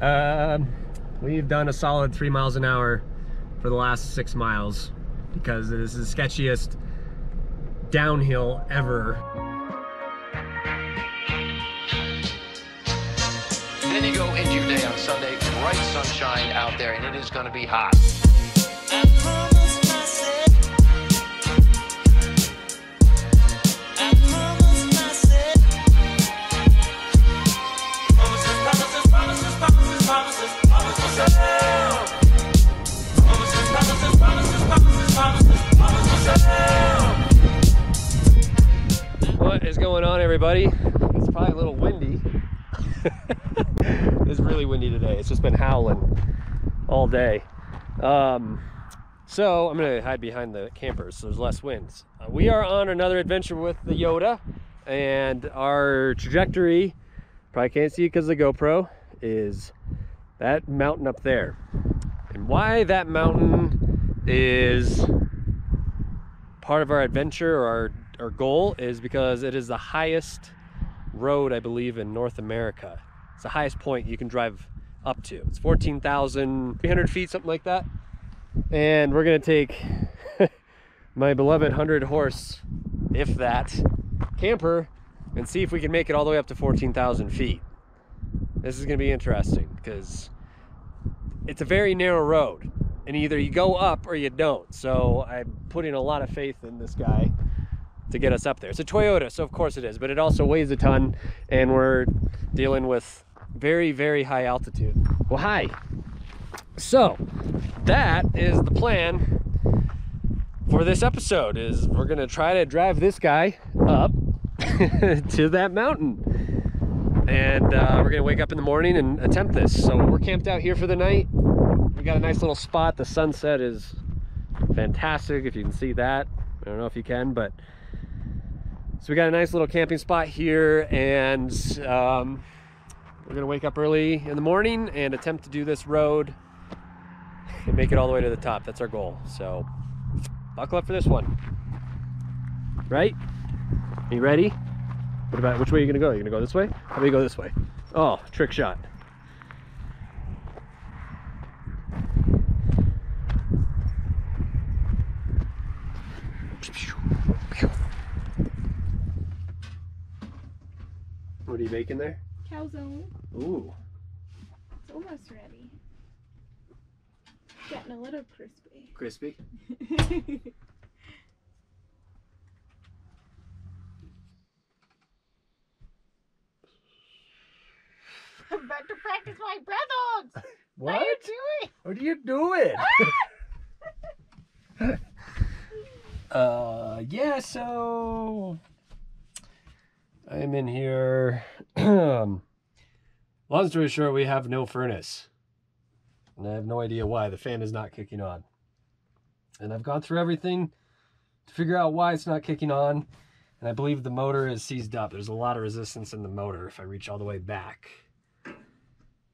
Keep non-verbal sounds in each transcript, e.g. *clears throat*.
Um, we've done a solid three miles an hour for the last six miles because this is the sketchiest downhill ever. Then you go into your day on Sunday, bright sunshine out there, and it is going to be hot. Going on, everybody? It's probably a little windy. *laughs* it's really windy today. It's just been howling all day. Um, so I'm gonna hide behind the campers so there's less winds. Uh, we are on another adventure with the Yota, and our trajectory, probably can't see it because of the GoPro, is that mountain up there. And why that mountain is part of our adventure or our, our goal is because it is the highest road, I believe, in North America. It's the highest point you can drive up to. It's 14,300 feet, something like that. And we're gonna take *laughs* my beloved 100 horse, if that, camper and see if we can make it all the way up to 14,000 feet. This is gonna be interesting because it's a very narrow road and either you go up or you don't. So I'm putting a lot of faith in this guy to get us up there. It's a Toyota, so of course it is, but it also weighs a ton and we're dealing with very, very high altitude. Well, hi. So that is the plan for this episode is we're gonna try to drive this guy up *laughs* to that mountain and uh, we're gonna wake up in the morning and attempt this so we're camped out here for the night we got a nice little spot the sunset is fantastic if you can see that i don't know if you can but so we got a nice little camping spot here and um, we're gonna wake up early in the morning and attempt to do this road and make it all the way to the top that's our goal so buckle up for this one right are you ready what about which way are you gonna go? You gonna go this way? How about you go this way? Oh, trick shot. Are making there? Calzone. Ooh, It's almost ready. Getting a little crispy. crispy. *laughs* I'm about to practice my breath *laughs* What? How you doing? What are you doing? *laughs* uh, yeah, so I'm in here. *clears throat* Um, long story short, we have no furnace. And I have no idea why. The fan is not kicking on. And I've gone through everything to figure out why it's not kicking on. And I believe the motor is seized up. There's a lot of resistance in the motor if I reach all the way back.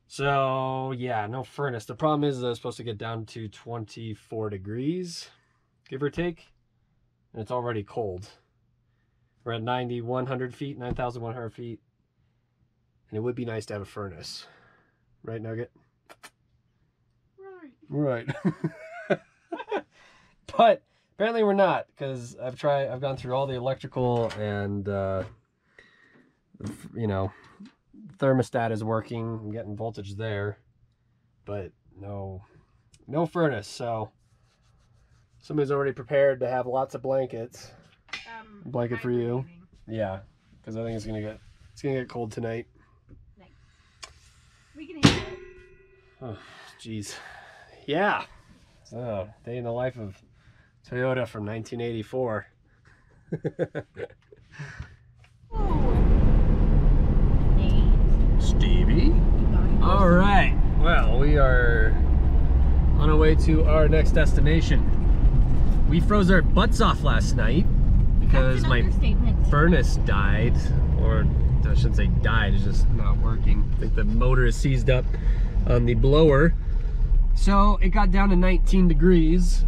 So yeah, no furnace. The problem is that it's supposed to get down to 24 degrees, give or take, and it's already cold. We're at 9,100 feet, 9,100 feet, and it would be nice to have a furnace, right, Nugget? Right. Right. *laughs* but apparently we're not, because I've tried. I've gone through all the electrical and uh, you know thermostat is working I'm getting voltage there but no no furnace so somebody's already prepared to have lots of blankets Um, Blanket for you. hibernating. yeah because i think it's gonna get it's gonna get cold tonight We can handle it. oh jeez yeah so day in the life of toyota from 1984 *laughs* stevie All right. Well, we are on our way to our next destination. We froze our butts off last night because my furnace died, or I shouldn't say died, it's just not working. I think the motor is seized up on the blower. So it got down to 19 degrees.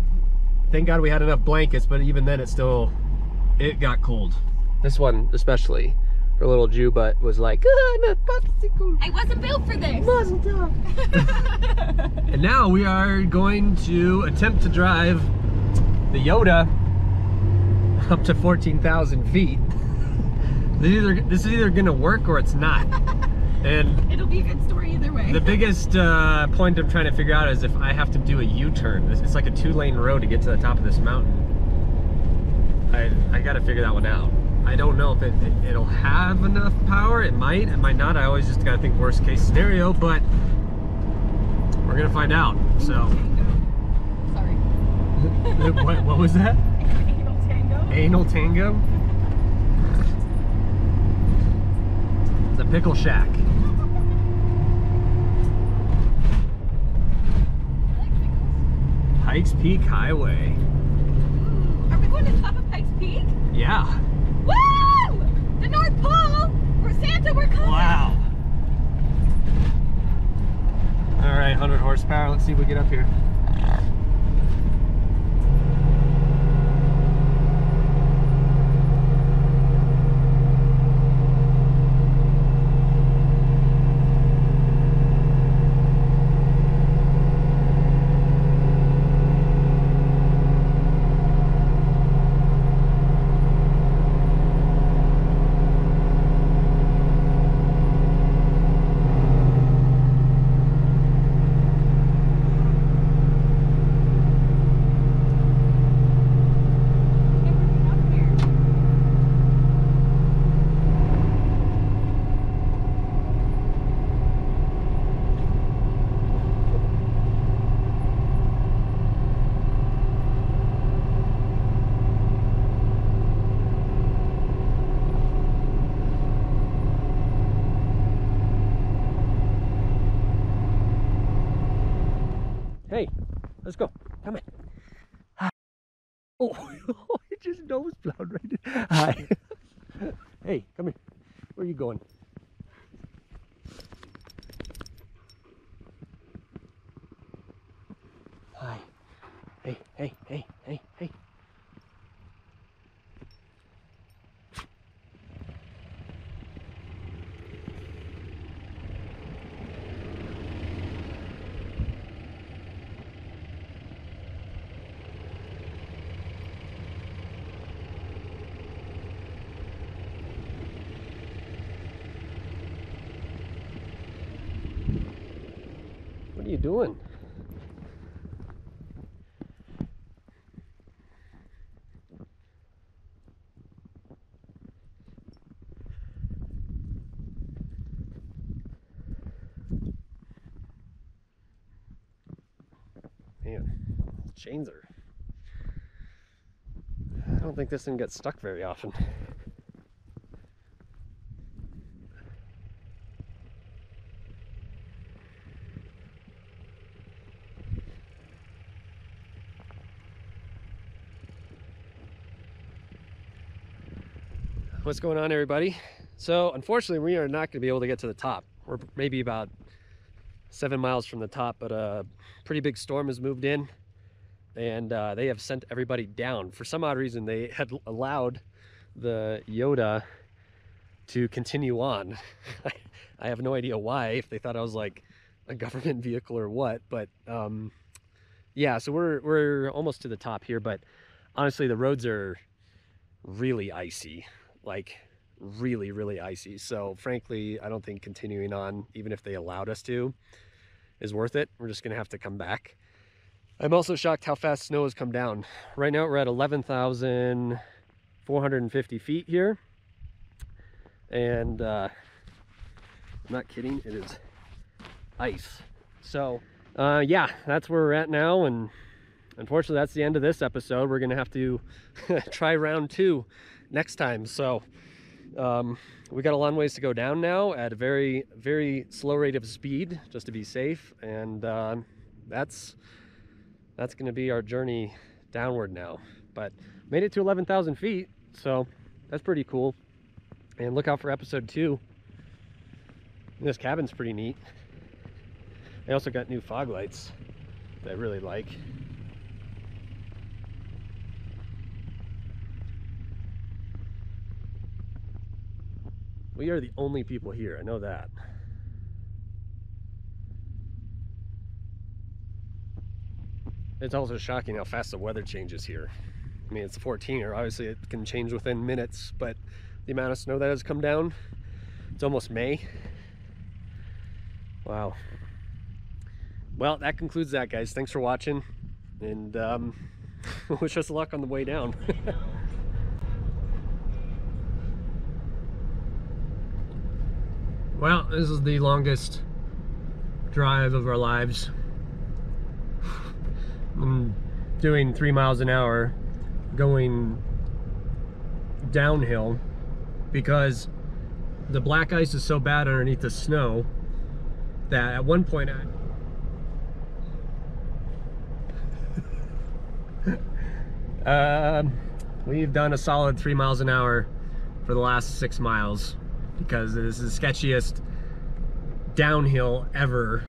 Thank God we had enough blankets, but even then it still, it got cold. This one especially. Her little Jew butt was like, "Ah, I'm a popsicle. I wasn't built for this. *laughs* And now we are going to attempt to drive the Yota up to 14,000 feet. This is either, this is either gonna work or it's not. And *laughs* It'll be a good story either way. the biggest uh, point I'm trying to figure out is if I have to do a U-turn. It's it's like a two-lane road to get to the top of this mountain. I I gotta figure that one out. I don't know if it, it it'll have enough power. It might. It might not. I always just gotta think worst case scenario, but we're gonna find out. So Sorry. *laughs* what, what was that? *laughs* Anal tango. The Pickle Shack. Pikes Peak Highway. Are we going to the top of Pikes Peak? Yeah. Woo! The North Pole! We're Santa, we're coming! Wow. All right, 100 horsepower. Let's see if we get up here. Hey, let's go. Come on. Hi. Ah. Oh, *laughs* it just nose plowed right in. Hi. *laughs* hey, come here. Where are you going? Hi. Hey, hey, hey, hey, hey. You doing? Man, chains are. I don't think this thing gets stuck very often. What's going on, everybody? So, unfortunately, we are not going to be able to get to the top. We're maybe about seven miles from the top, but a pretty big storm has moved in and uh, they have sent everybody down. For some odd reason, they had allowed the Yota to continue on. *laughs* I have no idea why, if they thought I was like a government *laughs* vehicle or what, but um, yeah, so we're, we're almost to the top here, but honestly, the roads are really icy like really really icy. So frankly i don't think continuing on even if they allowed us to is worth it. We're just gonna have to come back. I'm also shocked how fast snow has come down. Right now we're at 11,450 feet here. And uh i'm not kidding it is ice. So uh yeah that's where we're at now and unfortunately that's the end of this episode. We're gonna have to *laughs* try round two next time. So um, we got a long ways to go down now at a very very slow rate of speed just to be safe. And uh, that's that's gonna be our journey downward now. But made it to 11,000 feet so that's pretty cool. And look out for episode two. This cabin's pretty neat. I also got new fog lights that I really like We are the only people here. I know that. It's also shocking how fast the weather changes here. I mean, it's 14 here. Obviously, it can change within minutes, but the amount of snow that has come down, it's almost May. Wow. Well, that concludes that, guys. Thanks for watching, and um, *laughs* wish us luck on the way down. *laughs* well, this is the longest drive of our lives. *sighs* I'm doing three miles an hour going downhill because the black ice is so bad underneath the snow that at one point I, *laughs* um, we've done a solid three miles an hour for the last six miles because this is the sketchiest downhill ever